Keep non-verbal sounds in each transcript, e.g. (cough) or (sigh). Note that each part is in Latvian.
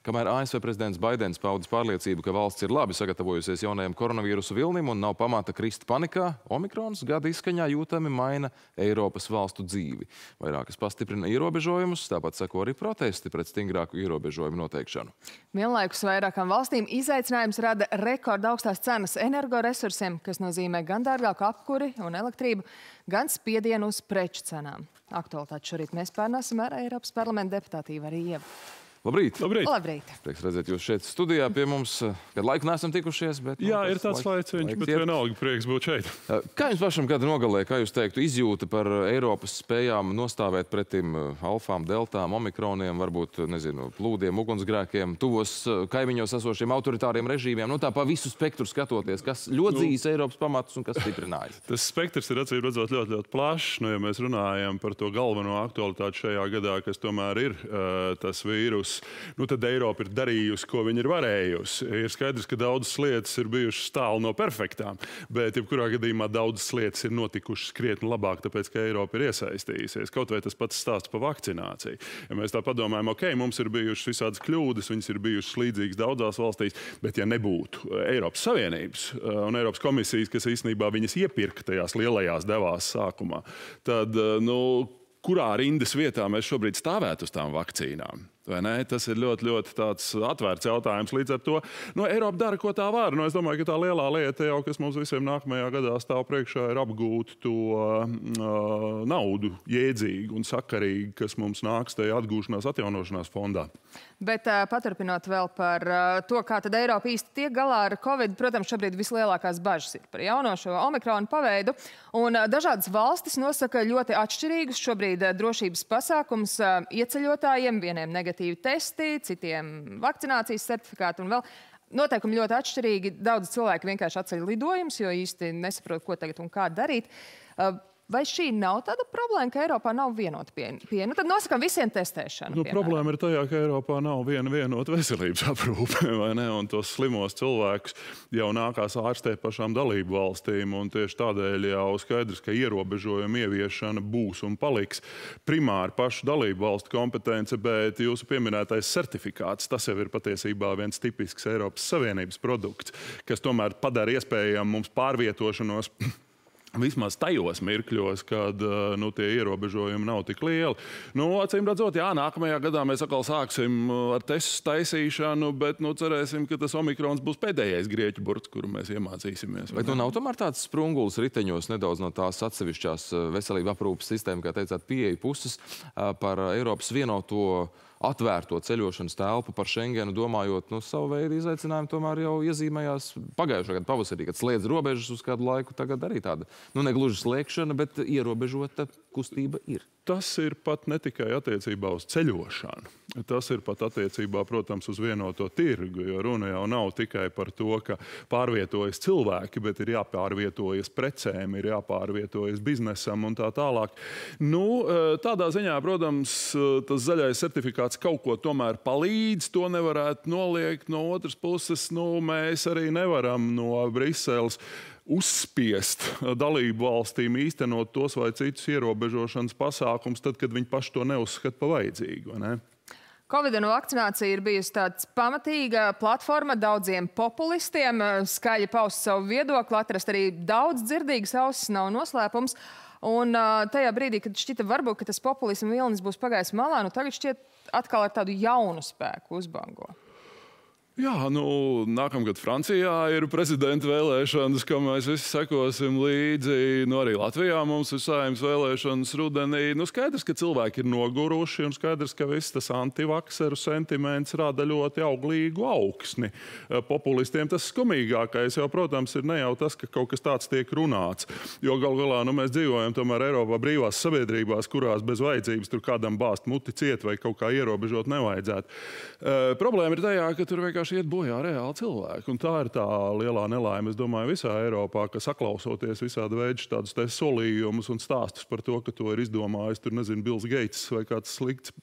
Kamēr ASV prezidents Baidens paudis pārliecību, ka valsts ir labi sagatavojusies jaunajam koronavīrusu vilnim un nav pamata krist panikā, Omikrons gada izskaņā jūtami maina Eiropas valstu dzīvi. Vairākas pastiprina ierobežojumus, tāpat seko arī protesti pret stingrāku ierobežojumu noteikšanu. Vienlaikus vairākām valstīm izaicinājums rada rekorda augstās cenas energoresursiem, kas nozīmē gan dārgāku apkuri un elektrību, gan spiedienu uz preču cenām. Aktualitāti šorīt mēs pārnāsim ar Eiropas parlamenta deputātīvu arī Ievu. Labrīt! Labrīt! Labrīt! Prieks redzēt jūs šeit studijā pie mums. Kad laiku neesam tikušies, bet... nu, Jā, ir tāds laiciņš, bet iet. vienalga prieks būt šeit. Kā jums pašam gada nogalē, kā jūs teiktu, izjūta par Eiropas spējām nostāvēt pretim eh, alfām, deltām, omikroniem, varbūt, nezinu, plūdiem, ugunsgrēkiem, tuvos eh, kaimiņos esošiem autoritāriem režīmiem, nu tā pa visu spektru skatoties, kas ļodzīs Nu. Eiropas pamatus un kas stiprinājas? (laughs) Tas spektrs ir acīm redzot ļoti, ļoti plašs. Nu, ja mēs runājam par to galveno aktualitāti šajā gadā, kas tomēr ir tas vīrus, nu, tad Eiropa ir darījusi, ko viņa ir varējusi. Ir skaidrs, ka daudzas lietas ir bijušas tālu no perfektām, bet jebkurā gadījumā daudzas lietas ir notikušas krietni labāk, tāpēc, ka Eiropa ir iesaistījusies. Kaut vai tas pats stāsts par vakcināciju. Ja mēs tā padomājam, ok, mums ir bijušas visādas kļūdas, viņas ir bijušas līdzīgas daudzās valstīs, bet ja nebūtu Eiropas Savienības uh, un Eiropas komisijas, kas īstenībā viņas iepirka tajās lielajās devās sākumā, tad, uh, nu, kurā rindas vietā mēs šobrīd stāvētu uz tām vakcīnām? Tas ir ļoti, ļoti atvērts jautājums. Līdz ar to nu, Eiropa dara, ko tā var. Nu, es domāju, ka tā lielā lieta, jau, kas mums visiem nākamajā gadā stāv priekšā, ir apgūt to uh, naudu jēdzīgi un sakarīgi, kas mums nāks tajā atgūšanās, atjaunošanās fondā. Bet uh, paturpinot vēl par uh, to, kā tad Eiropa īsti tiek galā ar Covid, protams, šobrīd vislielākās bažas ir par jauno šo omikronu paveidu. Un dažādas valstis nosaka ļoti atšķirīgus šobrīd drošības pasākums ieceļotājiem, vieniem negatīvi testi, citiem vakcinācijas certifikāti un vēl. Noteikumi ļoti atšķirīgi. Daudz cilvēku vienkārši atceļ lidojumus, jo īsti nesaprot, ko tagad un kā darīt. Uh, Vai šī nav tāda problēma, ka Eiropā nav vienota pieeja? Pie? Nu, tad nosakām visiem testēšanu. Nu, piemēram. problēma ir tajā, ka Eiropā nav viena vienota veselības (laughs) aprūpe, vai ne? Un tos slimos cilvēkus jau nākās ārstēt pašām dalību valstīm. un Tieši tādēļ jau skaidrs, ka ierobežojuma ieviešana būs un paliks primāri pašu dalību valstu kompetence, bet jūsu pieminētais certifikāts, tas jau ir patiesībā viens tipisks Eiropas Savienības produkts, kas tomēr padara iespējamu mums pārvietošanos Vismaz tajos mirkļos, kad uh, nu, tie ierobežojumi nav tik lieli. Nu, acīm redzot, jā, nākamajā gadā mēs atkal sāksim uh, ar testu taisīšanu, bet nu, cerēsim, ka tas omikrons būs pēdējais grieķu burts, kuru mēs iemācīsimies. Bet nu nav tomēr tāds sprungulis riteņos nedaudz no tās atsevišķās eh, veselību aprūpas sistēmas, kā teicāt, pieeja puses eh, par Eiropas vienoto atvērto ceļošanas telpu par Schengenu, domājot, nu, savu veidu izaicinājumu tomēr jau iezīmējās pagājušā gada pavasarī, kad slēdz robežas uz kādu laiku. Tagad arī tāda, nu, ne gluži slēgšana, bet ierobežota kustība ir. Tas ir pat ne tikai attiecībā uz ceļošanu. Tas ir pat attiecībā, protams, uz vienoto tirgu. Jo runa jau nav tikai par to, ka pārvietojas cilvēki, bet ir jāpārvietojas precēm, ir jāpārvietojas biznesam un tā tālāk. Nu, eh, tādā ziņā, protams, eh, tas zaļais certifikāts kaut ko tomēr palīdz. To nevarētu noliegt. No otras puses, nu, mēs arī nevaram no Briseles uzspiest dalību valstīm īstenot tos vai citus ierobežošanas pasākumus, tad, kad viņi paši to neuzskata par vajadzīgu. ne? Covid un vakcinācija ir bijusi tāda pamatīga platforma daudziem populistiem, skaļi paust savu viedokli, atrast arī daudz dzirdīgas ausis, nav noslēpums. Un tajā brīdī, kad šķita varbūt, ka tas populismu vilnis būs pagājis malā, nu tagad šķiet atkal ar tādu jaunu spēku uzbango. Jā, nu, nākamgad Francijā ir prezidenta vēlēšanas, kam mēs visi sekosim līdzi. Nu, arī Latvijā mums ir saimnes vēlēšanas rudenī. Nu, skaidrs, ka cilvēki ir noguruši un skaidrs, ka viss tas antivakseru sentiments rada ļoti auglīgu augsni. Eh, Populistiem tas skumīgākais jau, protams, ir ne jau tas, ka kaut kas tāds tiek runāts. Jo gal galā nu, mēs dzīvojam tomēr Eiropā brīvās sabiedrībās, kurās bez vajadzības tur kādam bāzt muti ciet vai kaut kā ierobežot nevajadzētu. Uh, problēma ir tajā, ka tur vienkārši iet bojā reāli cilvēki. Un tā ir tā lielā nelaime, es domāju, visā Eiropā, ka saklausoties visādi veidi tādus solījumus un stāstus par to, ka to ir izdomājis tur, nezinu, Bills Gates vai kāds slikts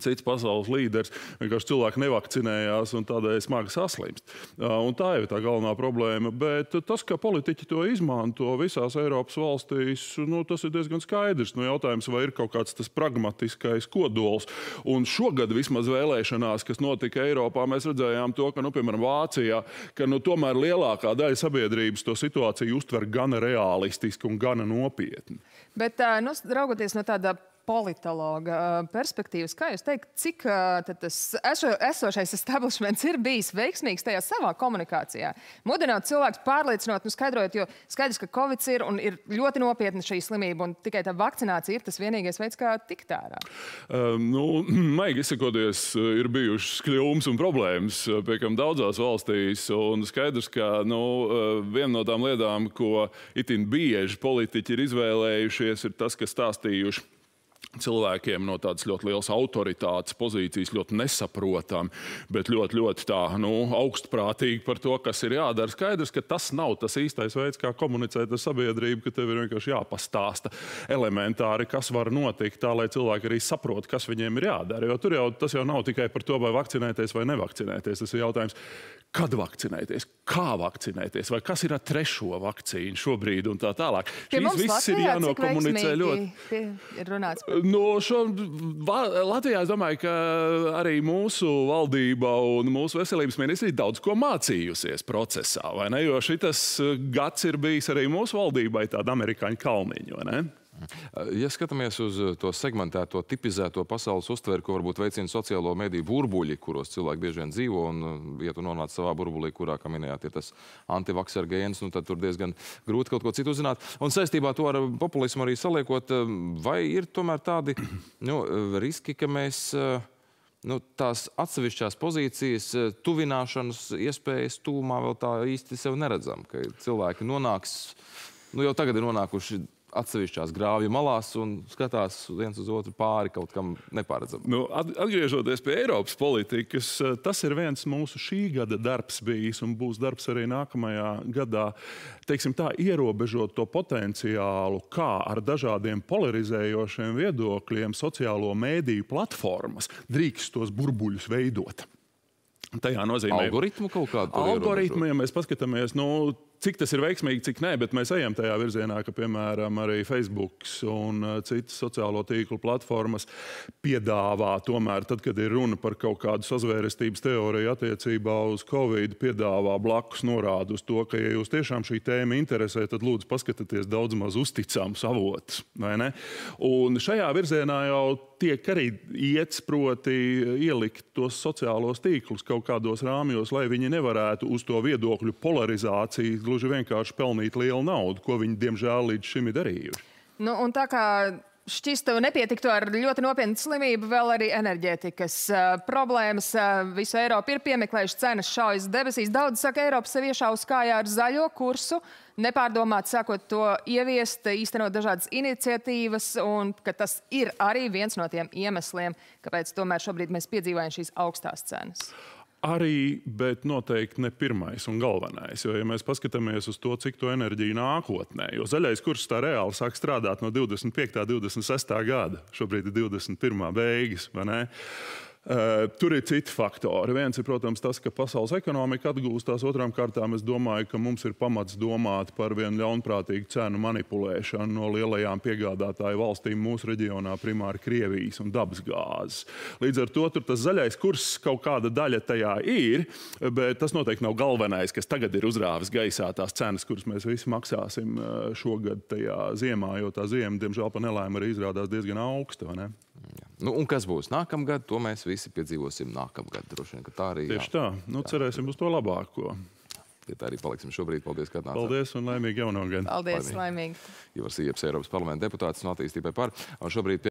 cits pasaules līderis. Vienkārši cilvēki nevakcinējās un tādēļ smagi saslimst. Un tā jau ir tā galvenā problēma. Bet tas, ka politiķi to izmanto visās Eiropas valstīs, nu, tas ir diezgan skaidrs. Nu, jautājums, vai ir kaut kāds tas pragmatiskais kodols. Un šogad vismaz vēlēšanās, kas notika Eiropā, mēs redzējām to, ka, nu, piemēram, Vācijā, ka nu, tomēr lielākā daļa sabiedrības to situāciju uztver gan realistiski un gan nopietni. Bet, nu, raugoties no tāda politologa perspektīvas, kā jūs teikt, cik tas eso, esošais establishments ir bijis veiksmīgs tajā savā komunikācijā? Mudināt cilvēkus, pārliecinot, nu skaidrojot, jo skaidrs, ka Covid ir un ir ļoti nopietna šī slimība, un tikai tā vakcinācija ir tas vienīgais veids, kā tikt ārā. Um, nu, (clears throat) maigi izsakoties, ir bijušas kļūmes un problēmas, piekam daudzās valstīs, un skaidrs, ka nu, viena no tām lietām, ko itin bieži politiķi ir izvēlējušies, ir tas, ka stāstījuši cilvēkiem no tādas ļoti lielas autoritātes pozīcijas, ļoti nesaprotami, bet ļoti, ļoti tā, nu, augstprātīgi par to, kas ir jādara. Skaidrs, ka tas nav tas īstais veids, kā komunicēt ar sabiedrību, ka tev ir vienkārši jāpastāsta elementāri, kas var notikt, tā lai cilvēki arī saprot, kas viņiem ir jādara. Jo tur jau tas jau nav tikai par to, vai vakcinēties vai nevakcinēties. Tas ir jautājums, kad vakcinēties, kā vakcinēties, vai kas ir ar trešo vakcīnu šobrīd un tā tālāk. Pie Šīs viss ir jānokomunicē ļoti. Ir runāts No šo, Latvijā es domāju, ka arī mūsu valdība un mūsu veselības ministrija daudz ko mācījusies procesā. Jo šis gads ir bijis arī mūsu valdībai tāda amerikāņu kalniņa. Ja skatāmies uz to segmentēto, tipizēto pasaules uztveri, ko varbūt veicina sociālo mediju burbuļi, kuros cilvēki bieži vien dzīvo, un, ja tu nonāc savā burbulī, kurā, kā minējāt, ir tas antivakser gēns, nu, tad tur diezgan grūti kaut ko citu uzzināt. Un saistībā to ar populismu arī saliekot, vai ir tomēr tādi (clears throat) nu, riski, ka mēs nu, tās atsevišķās pozīcijas, tuvināšanas iespējas tūmā vēl tā īsti sev neredzam, ka cilvēki nonāks, nu jau tagad ir nonākuši atsevišķās grāvju malās un skatās viens uz otru pāri kaut kam neparedzamam. Nu, atgriežoties pie Eiropas politikas, eh, tas ir viens mūsu šī gada darbs bijis un būs darbs arī nākamajā gadā. Teiksim tā, ierobežot to potenciālu, kā ar dažādiem polarizējošiem viedokļiem sociālo mēdīju platformas drīkst tos burbuļus veidot. Tajā nozīmē algoritmu kaut kādu. Algoritmu, ja mēs paskatāmies, nu, Cik tas ir veiksmīgi, cik nē, bet mēs ejam tajā virzienā, ka, piemēram, arī Facebook un uh, citas sociālo tīklu platformas piedāvā, tomēr, tad, kad ir runa par kaut kādu sazvērestības teoriju attiecībā uz Covid, piedāvā blakus norādu uz to, ka, ja jūs tiešām šī tēma interesē, tad lūdzu paskatieties daudz maz uzticamus avotus. Un šajā virzienā jau tiek arī iets, proti, ielikt tos sociālos tīklus kaut kādos rāmjos, lai viņi nevarētu uz to viedokļu polarizāciju gluži vienkārši pelnīt lielu naudu, ko viņi diemžēl līdz šim ir darījuši. Nu, tā kā šķistu nepietiktu ar ļoti nopietnu slimību, vēl arī enerģētikas uh, problēmas. Uh, visu Eiropu ir piemeklējuši cenas šaujas debesīs. Daudz saka, Eiropa sev iešaus kājā ar zaļo kursu, nepārdomāt sākot to ieviest, īstenot dažādas iniciatīvas, un ka tas ir arī viens no tiem iemesliem, kāpēc tomēr šobrīd mēs piedzīvojam šīs augstās cenas. Arī, bet noteikti ne pirmais un galvenais. Jo, ja mēs paskatāmies uz to, cik to enerģiju nākotnē, jo zaļais kurs tā reāli sāk strādāt no 25. un 26. gada, šobrīd ir 21. beigas. Uh, tur ir citi faktori. Viens ir, protams, tas, ka pasaules ekonomika atgūstās. Otrām kārtām es domāju, ka mums ir pamats domāt par vienu ļaunprātīgu cenu manipulēšanu no lielajām piegādātāju valstīm mūsu reģionā, primāri Krievijas un dabasgāzes. Līdz ar to tas zaļais kurs kaut kāda daļa tajā ir, bet tas noteikti nav galvenais, kas tagad ir uzrāvis gaisā tās cenas, kuras mēs visi maksāsim šogad tajā ziemā, jo tā ziema, diemžēl, pa nelēmu arī izrādās diezgan augsta. Nu, un kas būs nākamgad, to mēs visi piedzīvosim nākamgad. Droši vien, tā arī Tieši jā. tā. Nu, cerēsim uz to labāko. Pie tā arī paliksim šobrīd. Paldies, ka atnācāt. Paldies un laimīgi jauno gadu. Paldies, laimīgi. laimīgi. Ivars Ieps, Eiropas parlamenta deputāts un attīstībai par. Un šobrīd